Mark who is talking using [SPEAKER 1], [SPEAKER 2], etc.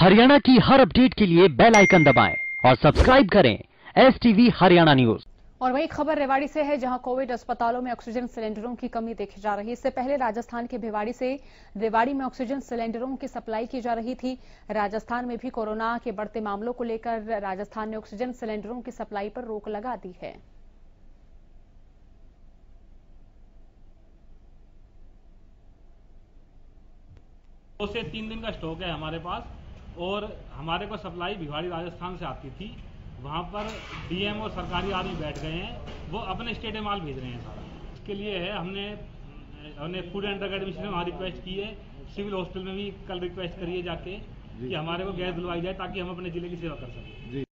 [SPEAKER 1] हरियाणा की हर अपडेट के लिए बेल आइकन दबाएँ और सब्सक्राइब करें एस टीवी हरियाणा न्यूज़।
[SPEAKER 2] और वही खबर रेवाड़ी से है जहाँ कोविड अस्पतालों में ऑक्सीजन सिलेंडरों की कमी देखी जा रही है। इससे पहले राजस्थान के भिवाड़ी से रेवाड़ी में ऑक्सीजन सिलेंडरों की सप्लाई की जा रही थी। राजस्थान में भी कोरोना के बढ़ते मामलों को लेकर राजस्थान ने ऑक्सीजन सिलेंडरों की सप्लाई पर रोक लगा दी है।
[SPEAKER 3] दो से तीन दिन का स्टॉक है हमारे पास। और हमारे को सप्लाई भिवाड़ी राजस्थान से आती थी। वहाँ पर डीएम और सरकारी आदमी बैठ गए हैं। वो अपने स्टेट में माल भेज रहे हैं सारा। इसके लिए है हमने हमने फ़ूड एंड ड्रग एडमिशन में वहाँ रिक्वेस्ट की है। सिविल हॉस्पिटल में भी कल रिक्वेस्ट करिए जाके कि हमारे को गैस दिलवाई जाए ताकि हम अपने ज़िले की सेवा कर सकें।